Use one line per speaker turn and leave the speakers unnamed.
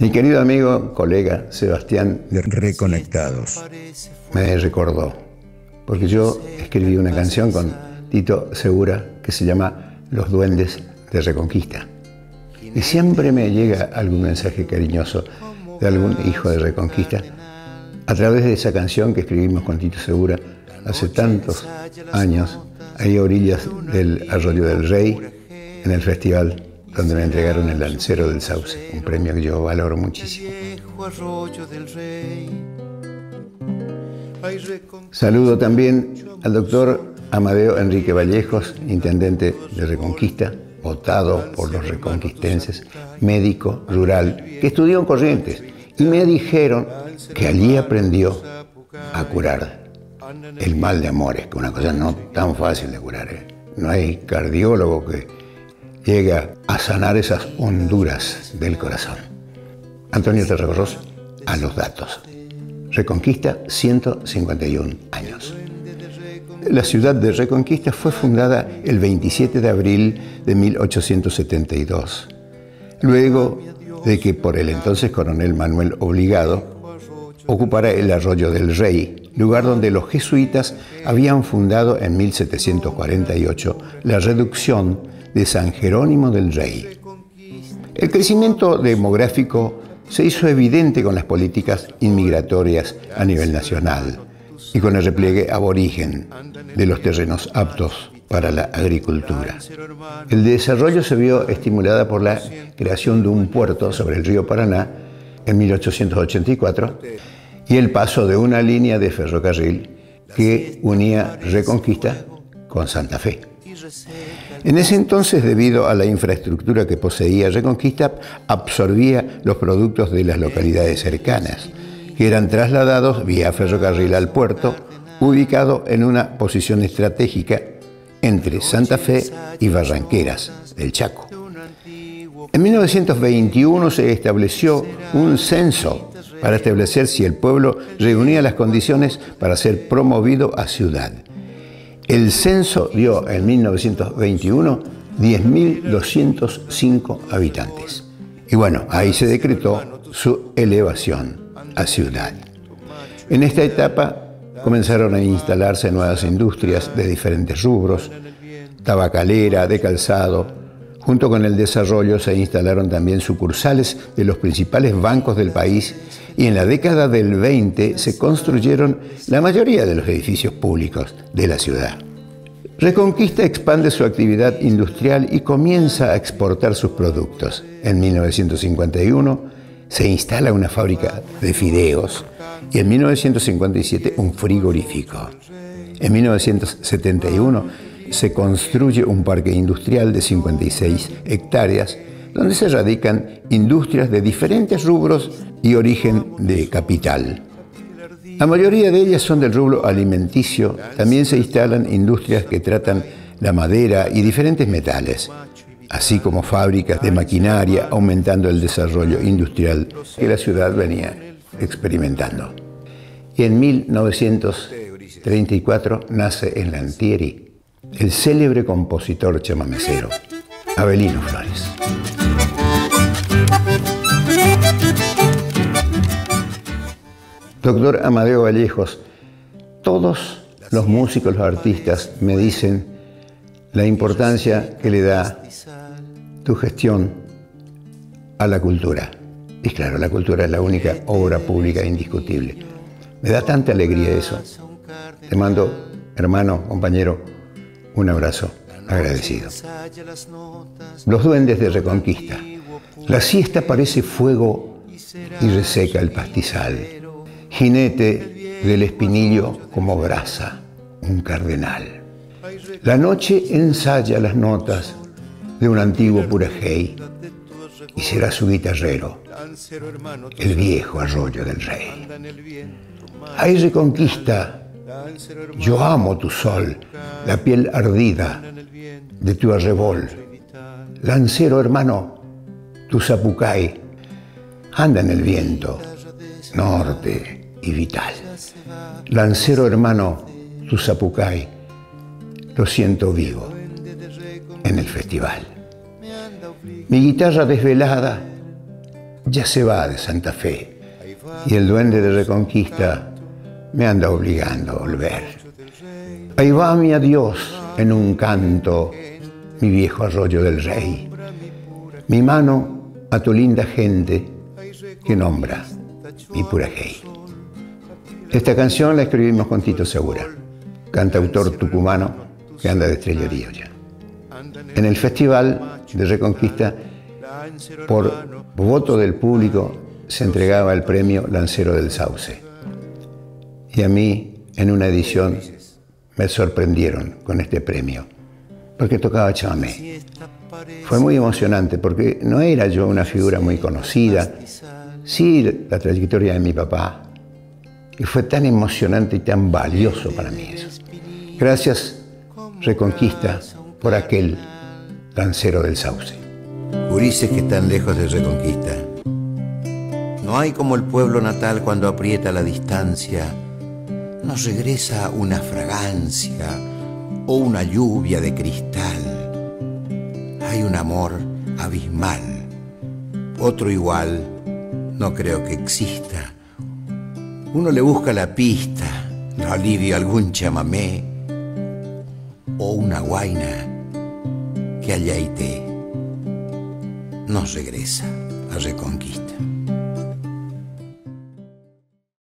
Mi querido amigo, colega Sebastián
de Reconectados
me recordó, porque yo escribí una canción con Tito Segura que se llama Los Duendes de Reconquista. Y siempre me llega algún mensaje cariñoso de algún hijo de Reconquista a través de esa canción que escribimos con Tito Segura hace tantos años, ahí a orillas del Arroyo del Rey, en el festival donde me entregaron el Lancero del Sauce, un premio que yo valoro muchísimo. Saludo también al doctor Amadeo Enrique Vallejos, intendente de Reconquista, votado por los reconquistenses, médico rural, que estudió en Corrientes, y me dijeron que allí aprendió a curar el mal de amores, que es una cosa no tan fácil de curar. ¿eh? No hay cardiólogo que llega a sanar esas honduras del corazón. Antonio Terregoros, a los datos. Reconquista, 151 años. La ciudad de Reconquista fue fundada el 27 de abril de 1872, luego de que por el entonces coronel Manuel Obligado ocupara el arroyo del Rey, lugar donde los jesuitas habían fundado en 1748 la reducción de San Jerónimo del Rey. El crecimiento demográfico se hizo evidente con las políticas inmigratorias a nivel nacional y con el repliegue aborigen de los terrenos aptos para la agricultura. El desarrollo se vio estimulada por la creación de un puerto sobre el río Paraná en 1884 y el paso de una línea de ferrocarril que unía Reconquista con Santa Fe. En ese entonces, debido a la infraestructura que poseía Reconquista, absorbía los productos de las localidades cercanas, que eran trasladados vía ferrocarril al puerto, ubicado en una posición estratégica entre Santa Fe y Barranqueras del Chaco. En 1921 se estableció un censo para establecer si el pueblo reunía las condiciones para ser promovido a ciudad. El censo dio en 1921 10.205 habitantes. Y bueno, ahí se decretó su elevación a ciudad. En esta etapa comenzaron a instalarse nuevas industrias de diferentes rubros, tabacalera, de calzado. Junto con el desarrollo se instalaron también sucursales de los principales bancos del país y en la década del 20 se construyeron la mayoría de los edificios públicos de la ciudad. Reconquista expande su actividad industrial y comienza a exportar sus productos. En 1951 se instala una fábrica de fideos y en 1957 un frigorífico. En 1971 se construye un parque industrial de 56 hectáreas donde se radican industrias de diferentes rubros y origen de capital. La mayoría de ellas son del rubro alimenticio. También se instalan industrias que tratan la madera y diferentes metales, así como fábricas de maquinaria, aumentando el desarrollo industrial que la ciudad venía experimentando. Y en 1934 nace en Lantieri el célebre compositor chamamecero, Abelino Flores. Doctor Amadeo Vallejos, todos los músicos, los artistas me dicen la importancia que le da tu gestión a la cultura. Y claro, la cultura es la única obra pública indiscutible. Me da tanta alegría eso. Te mando, hermano, compañero, un abrazo agradecido. Los duendes de Reconquista. La siesta parece fuego y reseca el pastizal jinete del espinillo como grasa, un cardenal. La noche ensaya las notas de un antiguo purejey y será su guitarrero, el viejo arroyo del rey. Hay reconquista, yo amo tu sol, la piel ardida de tu arrebol. Lancero hermano, tu zapucay, anda en el viento, norte, y vital. Lancero hermano, tu zapucay, lo siento vivo en el festival. Mi guitarra desvelada ya se va de Santa Fe y el duende de Reconquista me anda obligando a volver. Ahí va mi adiós en un canto, mi viejo arroyo del rey. Mi mano a tu linda gente que nombra mi pura gay. Esta canción la escribimos con Tito Segura, cantautor tucumano que anda de estrellería ya. En el Festival de Reconquista, por voto del público, se entregaba el premio Lancero del Sauce. Y a mí, en una edición, me sorprendieron con este premio, porque tocaba chamamé. Fue muy emocionante porque no era yo una figura muy conocida, sí la trayectoria de mi papá, y fue tan emocionante y tan valioso para mí eso. Gracias, Reconquista, por aquel lancero del sauce.
Urices que están lejos de Reconquista. No hay como el pueblo natal cuando aprieta la distancia nos regresa una fragancia o una lluvia de cristal. Hay un amor abismal. Otro igual no creo que exista. Uno le busca la pista, alivia algún chamamé o una guaina que allá y te nos regresa a reconquista.